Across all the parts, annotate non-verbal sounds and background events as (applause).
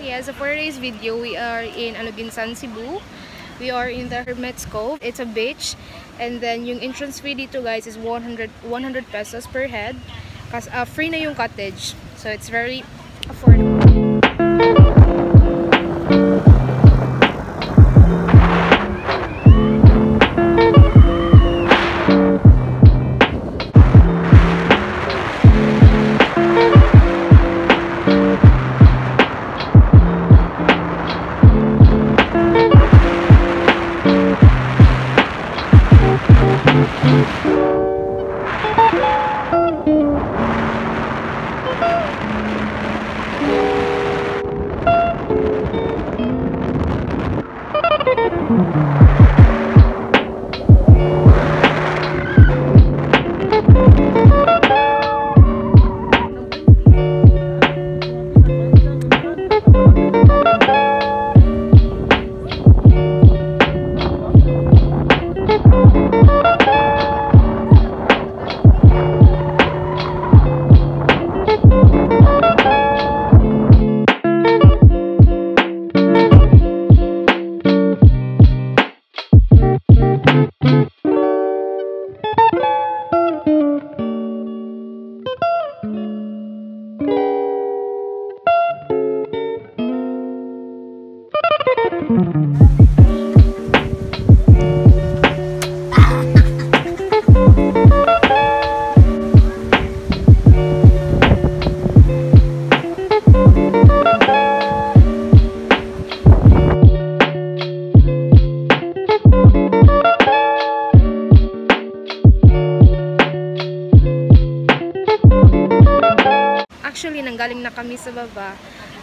yeah, so for today's video, we are in Aluginsan, Cebu. We are in the Hermits Cove. It's a beach. And then, yung entrance fee dito, guys, is 100, 100 pesos per head. Kasi uh, free na yung cottage. So, it's very affordable.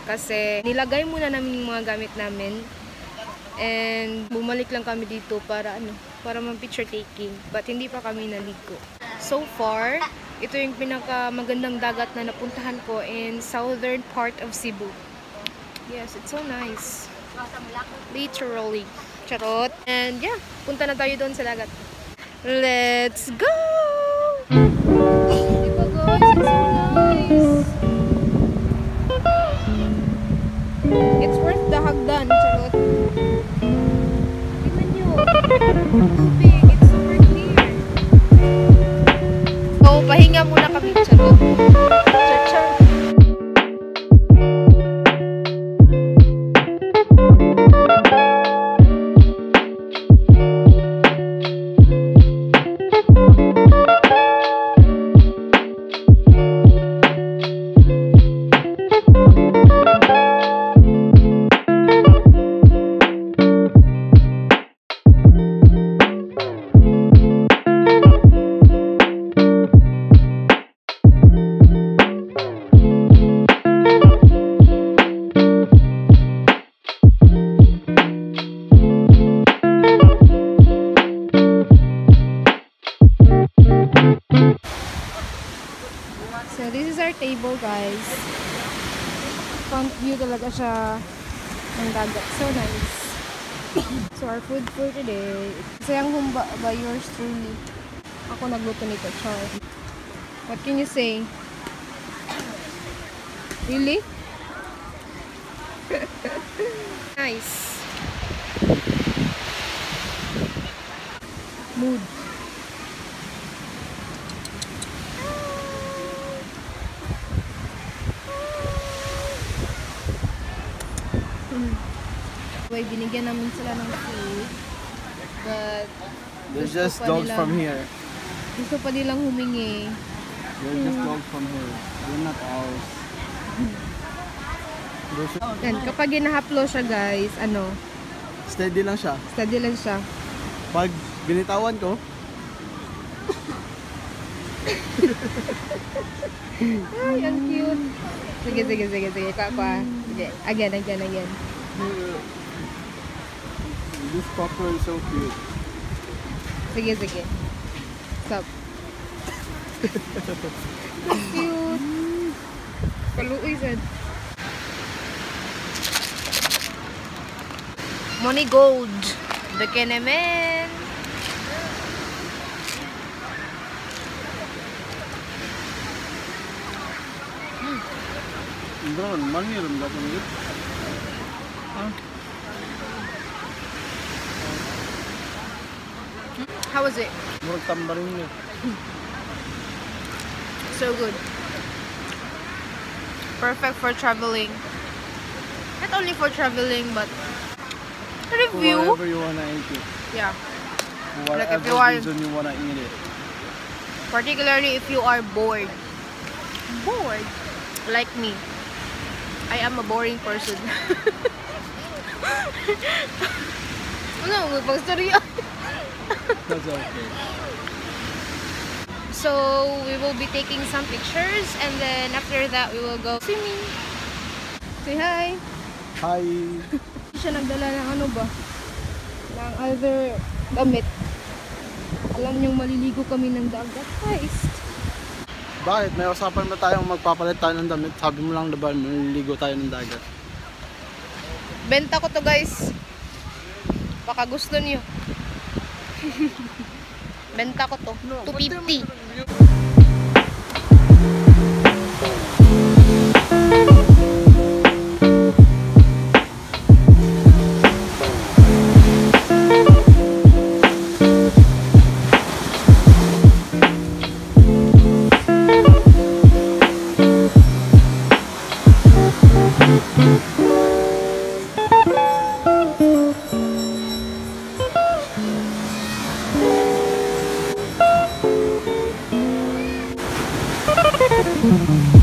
Kasi nilagay muna namin yung mga gamit namin and bumalik lang kami dito para ano, para mag picture taking but hindi pa kami naligo. So far, ito yung pinaka magandang dagat na napuntahan ko in southern part of Cebu. Yes, it's so nice. Literally. Charot. And yeah, punta na tayo doon sa dagat. Let's go! Tubig, it's siya ng dagat. So nice. so, our food for today. Sayang home ba, by yours truly. Ako nagluto nito, Char. What can you say? Really? (laughs) nice. Mood. Way, binigyan namin sila ng food. But, Gusto just dogs nila. from here. gusto pa nilang humingi. There's just dogs from here. They're not ours. There's- Yan, kapag ginahaplo siya guys, ano, Steady lang siya. steady lang siya. Pag binitawan ko, Ay, ang cute. Sige, sige, sige, sige. Kwa, kwa. Sige. Again, again, again. This popper is so cute. Sige, sige. Sup? cute. Kaluoy sad. Money gold. Beke hmm. naman. Brown, money room dapat nito. Ah. How was it? Murag. So good. Perfect for traveling. Not only for traveling, but review. Whatever you wanna eat it. Yeah. For Like if you are- reason you wanna eat it. Particularly if you are bored. Bored? Like me. I am a boring person. ano, may pagstorya. That's okay. So, we will be taking some pictures and then after that, we will go swimming. Say hi! Hi! Siya nagdala ng ano ba? Ng other damit. Alam niyong maliligo kami ng dagat, guys. Bakit? May usapan ba tayong magpapalit tayo ng damit? Sabi mo lang diba, maliligo tayo ng dagat. Benta ko to, guys. Baka gusto niyo. Benta ko to. 250. Mm-hmm.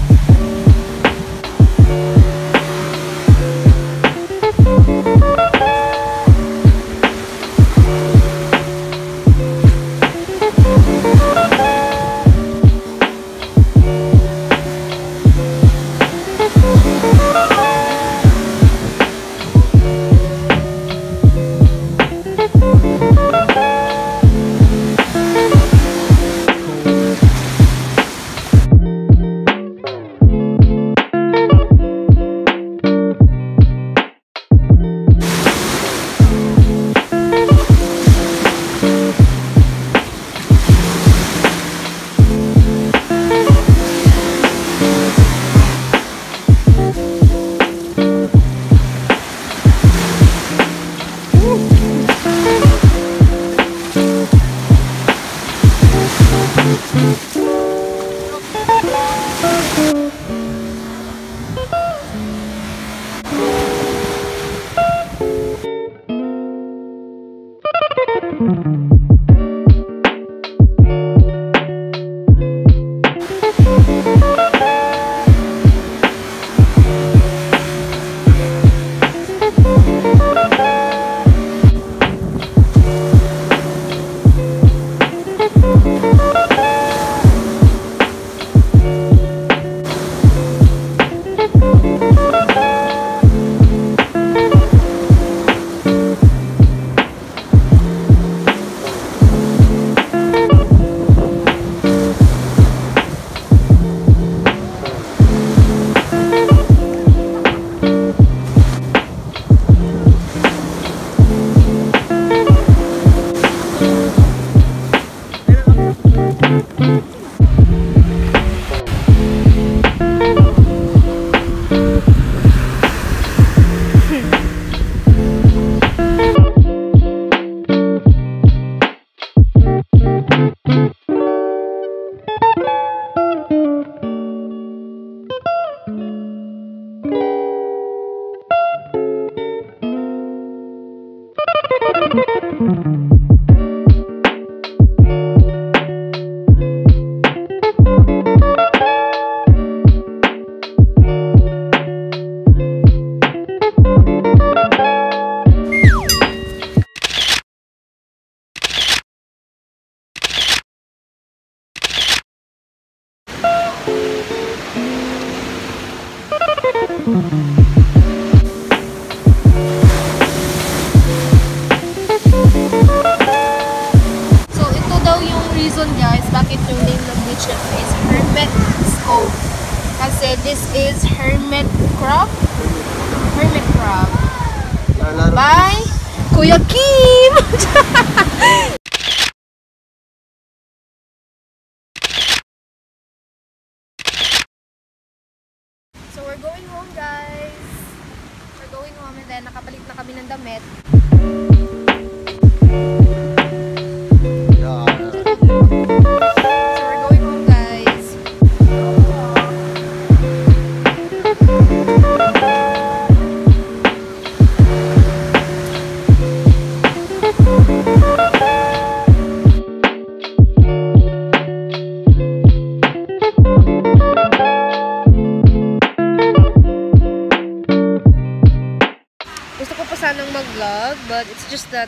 Going home guys. We're going home and then nakapalit na kami ng damit.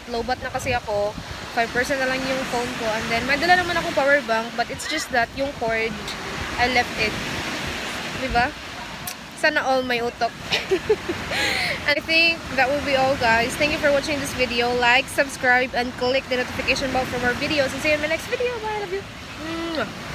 That low-bat na kasi ako. 5% na lang yung phone ko. And then, may dala naman akong power bank, but it's just that yung cord, I left it. Diba? Sana all may utok. (laughs) I think that will be all, guys. Thank you for watching this video. Like, subscribe, and click the notification bell for more videos. And see you in my next video. Bye. I love you.